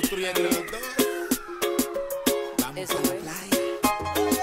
construyen los dos. Vamos Eso a la playa.